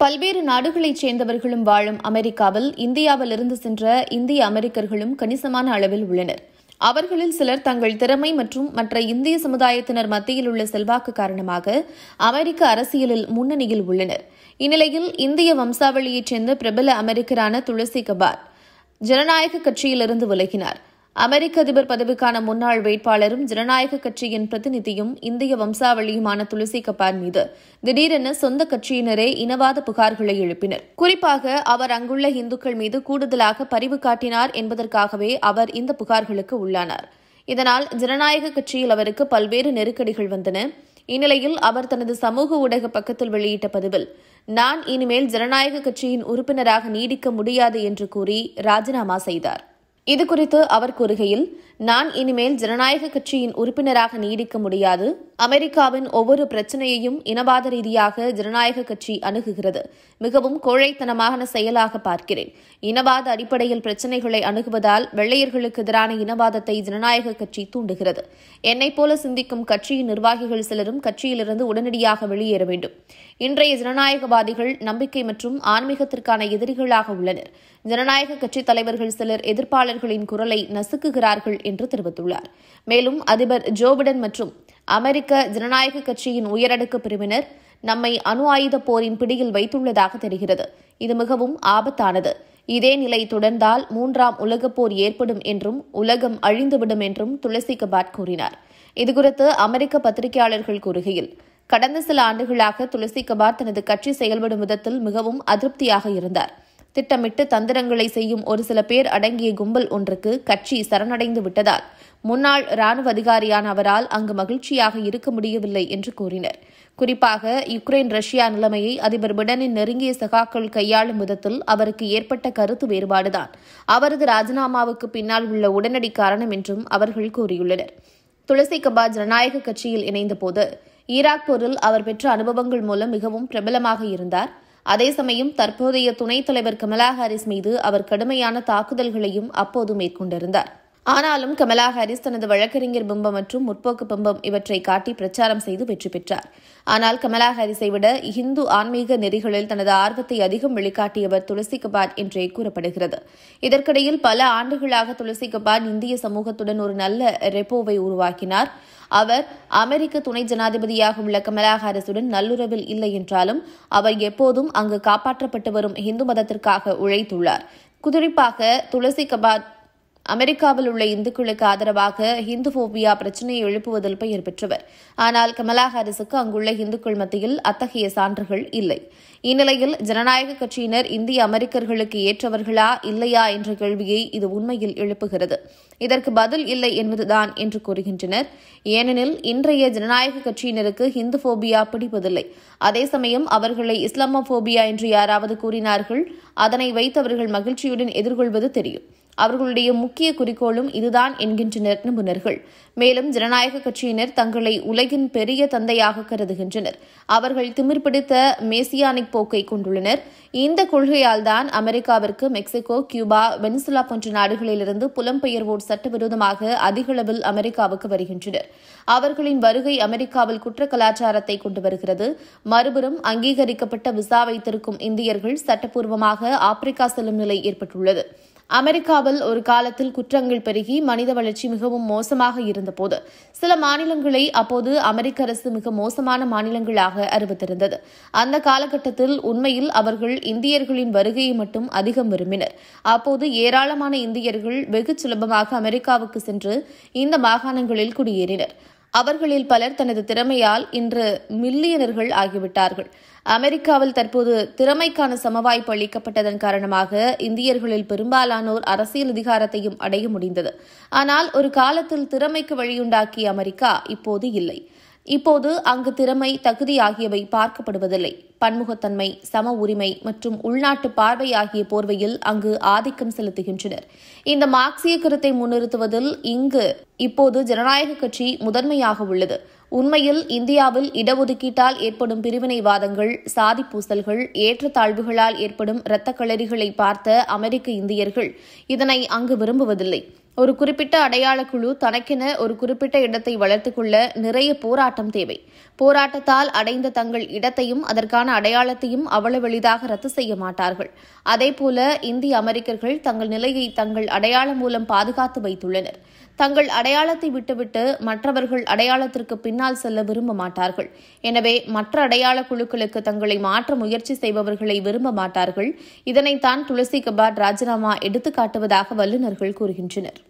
பல்வேறு நாடுகளைச் சேர்ந்தவர்களும் வாழும் அமெரிக்காவில் இந்தியாவிலிருந்து சென்ற இந்திய அமெரிக்கர்களும் கணிசமான அளவில் உள்ளனர். அவர்களில் சிலர் தங்கள் திறமை மற்றும் மற்ற இந்திய சமுதாயத்தினர் மத்தியில் உள்ள செல்வாக்கு காரணமாக அமெரிக்க அரசியலில் முன்னணியில் உள்ளனர். இந்நிலையில் இந்திய வம்சாவளியைச் சேர்ந்த பிரபல அமெரிக்கரான துளசி கபார் ஜனநாயக கட்சியிலிருந்து விலகினார். அமெரிக்க அதிபர் பதவிக்கான முன்னாள் வேட்பாளரும் ஜனநாயக கட்சியின் பிரதிநிதியும் இந்திய வம்சாவளியுமான துளசி கபார் மீது. திடீரென சொந்த கட்சியினரே இனவாத புகார்களை எழுப்பினர். குறிப்பாக அவர் அங்குள்ள இந்துக்கள் மீது கூடுதலாக பரிவு காட்டினார் என்பதற்காகவே அவர் இந்த புகார்களுக்கு உள்ளானார். இதனால் ஜனநாயக கட்சியில் அவருக்கு பல்வேறு நெருக்கடிகள் வந்தன. இந்நிலையில் அவர் தனது சமூக ஊடக பக்கத்தில் வெளியிட்ட பதிவில் நான் இனிமேல் ஜனநாயக கட்சியின் உறுப்பினராக நீடிக்க முடியாது என்று கூறி ராஜினாமா செய்தார். இதுகுறித்து அவர் கூறுகையில் நான் இனிமேல் ஜனநாயக கட்சியின் உறுப்பினராக நீடிக்க முடியாது. அமெரிக்காவின் ஒவ்வொரு பிரச்சனையையும் இனவாத ரீதியாக ஜனநாயக கட்சி அணுகுகிறது. மிகவும் கோழைத்தனமான செயலாக பார்க்கிறேன். இனவாத அடிப்படையில் பிரச்சனைகளை அணுகுவதால் வெள்ளையர்களுக்கு எதிரான இனவாதத்தை ஜனநாயக கட்சி தூண்டுகிறது. என்னைப் போல சிந்திக்கும் கட்சியின் நிர்வாகிகள் சிலரும் கட்சியிலிருந்து உடனடியாக வெளியேற வேண்டும். இன்றைய ஜனநாயகவாதிகள் நம்பிக்கை மற்றும் ஆன்மீகத்திற்கான எதிரிகளாக உள்ளனர். ஜனநாயக கட்சி தலைவர்கள் சிலர் எதிர்ப்பாளர்களின் குரலை நசுக்குகிறார்கள் என்று தெரிவித்துள்ளார். மேலும் அதிபர் ஜோ பிடன் மற்றும் அமெரிக்க ஜனநாயக கட்சியின் உயரடுக்கு பிரிவினர் நம்மை அணு ஆயுத போரின் பிடியில் வைத்துள்ளதாக தெரிகிறது. இது மிகவும் ஆபத்தானது. இதே நிலை தொடர்ந்தால் மூன்றாம் உலகப் போர் ஏற்படும் என்றும் உலகம் அழிந்துவிடும் என்றும் துளசி கபாட் கூறினார் இதுகுறித்து அமெரிக்க பத்திரிகையாளர்கள் கூறுகையில் கடந்த சில ஆண்டுகளாக துளசி கபார் தனது கட்சி செயல்படும் விதத்தில் மிகவும் அதிருப்தியாக இருந்தார். திட்டமிட்டு தந்திரங்களை செய்யும் ஒரு சில பேர் அடங்கிய கும்பல் ஒன்றுக்கு கட்சி சரணடைந்து விட்டதால் முன்னாள் ராணுவ அதிகாரியான அவரால் அங்கு மகிழ்ச்சியாக இருக்க முடியவில்லை என்று கூறினர். குறிப்பாக யுக்ரைன் ரஷ்யா நிலைமையை அதிபர் பிடனின் நெருங்கிய சகாக்கள் கையாளும் விதத்தில் அவருக்கு ஏற்பட்ட கருத்து வேறுபாடுதான். அவரது ராஜினாமாவுக்கு பின்னால் உள்ள உடனடி காரணம் என்றும் அவர்கள் கூறியுள்ளனர். துளசி கபா ஜனநாயக கட்சியில் இணைந்தபோது ஈராக் போரில் அவர் பெற்ற அனுபவங்கள் மூலம் மிகவும் பிரபலமாக இருந்தார். அதே சமயம் தற்போதைய துணைத் தலைவர் கமலா ஹாரிஸ் மீது அவர் கடுமையான தாக்குதல்களையும் அப்போது மேற்கொண்டிருந்தார். ஆனாலும் கமலா ஹாரிஸ் தனது வழக்கறிஞர் பிம்பம் மற்றும் முற்போக்கு பிம்பம் இவற்றை காட்டி பிரச்சாரம் செய்து வெற்றி பெற்றார். ஆனால் கமலா ஹாரிஸை விட இந்து ஆன்மீக நெறிகளில் தனது ஆர்வத்தை அதிகம் வெளிக்காட்டியவர் துளசி கபாட் என்றே கூறப்படுகிறது. இதற்கிடையில் பல ஆண்டுகளாக துளசி கபாட் இந்திய சமூகத்துடன் ஒரு நல்ல ரெப்போவை உருவாக்கினார். அவர் அமெரிக்க துணை ஜனாதிபதியாக உள்ள கமலா ஹாரிஸுடன் நல்லுறவில் இல்லை என்றாலும் அவர் எப்போதும் அங்கு காப்பாற்றப்பட்டு வரும் இந்து மதத்திற்காக உழைத்துள்ளார். குறிப்பாக துளசி கபாத் அமெரிக்காவில் உள்ள இந்துக்களுக்கு ஆதரவாக ஹிந்து போபியா பிரச்சினையை எழுப்புவதில் பெயர் பெற்றவர். ஆனால் கமலா ஹாரிஸுக்கு அங்குள்ள இந்துக்கள் மத்தியில் அத்தகைய சான்றுகள் இல்லை. இந்நிலையில் ஜனநாயக கட்சியினர் இந்திய அமெரிக்கர்களுக்கு ஏற்றவர்களா இல்லையா என்ற கேள்வியை இது உண்மையில் எழுப்புகிறது. இதற்கு பதில் இல்லை என்பதுதான் என்று கூறுகின்றனர். ஏனெனில் இன்றைய ஜனநாயக கட்சியினருக்கு ஹிந்து போபியா பிடிப்பதில்லை. அதே சமயம் அவர்களை இஸ்லாமோபோபியா என்று யாராவது கூறினார்கள் அதனை வைத்து அவர்கள் மகிழ்ச்சியுடன் எதிர்கொள்வது தெரியும். அவர்களுடைய முக்கிய குறிக்கோளும் இதுதான் என்கின்றனர் நிபுணர்கள் மேலும் ஜனநாயக கட்சியினர் தங்களை உலகின் பெரிய தந்தையாக கருதுகின்றனர். அவர்கள் திமிர் பிடித்த மேசியானிக் போக்கை கொண்டுள்ளனர். இந்த கொள்கையால் தான் அமெரிக்காவிற்கு மெக்சிகோ கியூபா வெனிசுலா போன்ற நாடுகளிலிருந்து புலம்பெயர்வோர் சட்டவிரோதமாக அதிகளவில் அமெரிக்காவுக்கு வருகின்றனர். அவர்களின் வருகை அமெரிக்காவில் குற்ற கலாச்சாரத்தை கொண்டு வருகிறது. மறுபுறம் அங்கீகரிக்கப்பட்ட விசா வைத்திருக்கும் இந்தியர்கள் சட்டப்பூர்வமாக ஆப்பிரிக்கா செல்லும் நிலை ஏற்பட்டுள்ளது. அமெரிக்காவில் ஒரு காலத்தில் குற்றங்கள் பெருகி மனித வளர்ச்சி மிகவும் மோசமாக இருந்தபோது சில மாநிலங்களை அப்போது அமெரிக்க அரசு மிக மோசமான மாநிலங்களாக அறிவித்திருந்தது. அந்த காலகட்டத்தில் உண்மையில் அவர்கள் இந்தியர்களின் வருகையை மட்டும் அதிகம் விரும்பினர். அப்போது ஏராளமான இந்தியர்கள் வெகு சுலபமாக அமெரிக்காவுக்கு சென்று இந்த மாகாணங்களில் குடியேறினர். அவர்களில் பலர் தனது திறமையால் இன்று மில்லியனர்கள் ஆகிவிட்டார்கள். அமெரிக்காவில் தற்போது திறமைக்கான சமவாய்ப்பு அளிக்கப்பட்டதன் காரணமாக இந்தியர்களில் பெரும்பாலானோர் அரசியல் அதிகாரத்தையும் அடைய முடிந்தது. ஆனால் ஒரு காலத்தில் திறமைக்கு வழியுண்டாக்கிய அமெரிக்கா இப்போது இல்லை. இப்போது அங்கு திறமை தகுதி ஆகியவை பார்க்கப்படுவதில்லை. பன்முகத்தன்மை சம உரிமை மற்றும் உள்நாட்டு பார்வை ஆகிய போர்வையில் அங்கு ஆதிக்கம் செலுத்துகின்றனர். இந்த மார்க்சிய கருத்தை முன்னிறுத்துவதில் இங்கு இப்போது ஜனநாயக கட்சி முதன்மையாக உள்ளது. உண்மையில் இந்தியாவில் இடஒதுக்கீட்டால் ஏற்படும் பிரிவினைவாதங்கள் சாதி பூசல்கள் ஏற்றத்தாழ்வுகளால் ஏற்படும் இரத்த களரிகளை பார்த்த அமெரிக்க இந்தியர்கள் இதனை அங்கு விரும்புவதில்லை. ஒரு குறிப்பிட்ட அடையாள குழு தனக்கென ஒரு குறிப்பிட்ட இடத்தை வளர்த்துக்கொள்ள நிறைய போராட்டம் தேவை. போராட்டத்தால் அடைந்த தங்கள் இடத்தையும் அதற்கான அடையாளத்தையும் அவ்வளவு எளிதாக ரத்து செய்ய மாட்டார்கள். அதேபோல இந்திய அமெரிக்கர்கள் தங்கள் நிலையை தங்கள் அடையாளம் மூலம் பாதுகாத்து வைத்துள்ளனர். தங்கள் அடையாளத்தை விட்டுவிட்டு மற்றவர்கள் அடையாளத்திற்கு பின்னால் செல்ல விரும்ப மாட்டார்கள். எனவே மற்ற அடையாள குழுக்களுக்கு தங்களை மாற்ற முயற்சி செய்பவர்களை விரும்ப மாட்டார்கள். இதனைத்தான் துளசி கபாட் ராஜினாமா எடுத்துக்காட்டுவதாக வல்லுநர்கள் கூறுகின்றனர்.